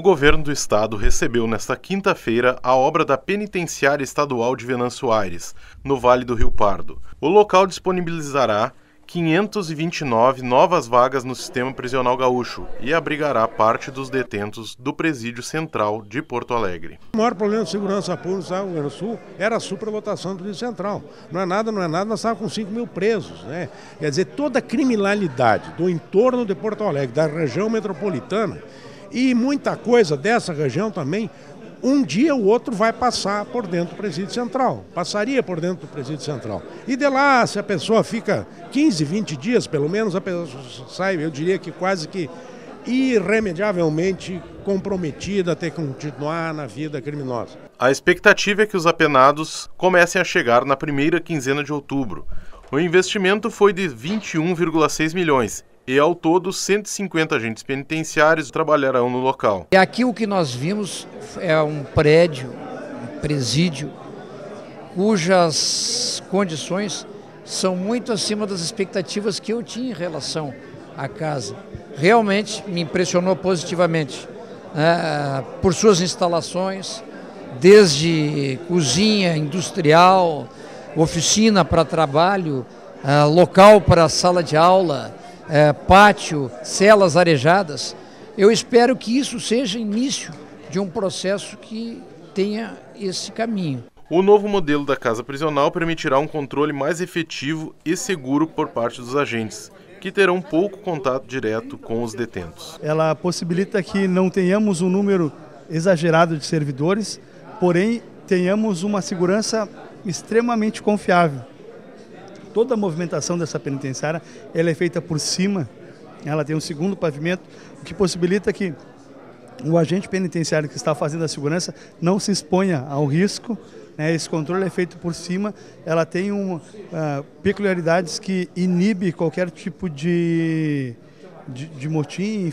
O governo do estado recebeu nesta quinta-feira a obra da Penitenciária Estadual de Venâncio Aires, no Vale do Rio Pardo. O local disponibilizará 529 novas vagas no sistema prisional gaúcho e abrigará parte dos detentos do Presídio Central de Porto Alegre. O maior problema de segurança pública no Rio do Sul era a superlotação do Presídio Central. Não é nada, não é nada, nós estávamos com 5 mil presos. Né? Quer dizer, toda a criminalidade do entorno de Porto Alegre, da região metropolitana, e muita coisa dessa região também um dia o outro vai passar por dentro do presídio central, passaria por dentro do presídio central. E de lá, se a pessoa fica 15, 20 dias, pelo menos a pessoa sai, eu diria que quase que irremediavelmente comprometida a ter que continuar na vida criminosa. A expectativa é que os apenados comecem a chegar na primeira quinzena de outubro. O investimento foi de 21,6 milhões e ao todo 150 agentes penitenciários trabalharão no local. E aqui o que nós vimos é um prédio, um presídio, cujas condições são muito acima das expectativas que eu tinha em relação à casa. Realmente me impressionou positivamente né, por suas instalações, desde cozinha industrial, oficina para trabalho, uh, local para sala de aula, é, pátio, celas arejadas. Eu espero que isso seja início de um processo que tenha esse caminho. O novo modelo da casa prisional permitirá um controle mais efetivo e seguro por parte dos agentes, que terão pouco contato direto com os detentos. Ela possibilita que não tenhamos um número exagerado de servidores, porém tenhamos uma segurança extremamente confiável toda a movimentação dessa penitenciária ela é feita por cima, ela tem um segundo pavimento, o que possibilita que o agente penitenciário que está fazendo a segurança não se exponha ao risco. Né? Esse controle é feito por cima, ela tem um, uh, peculiaridades que inibe qualquer tipo de, de, de motim.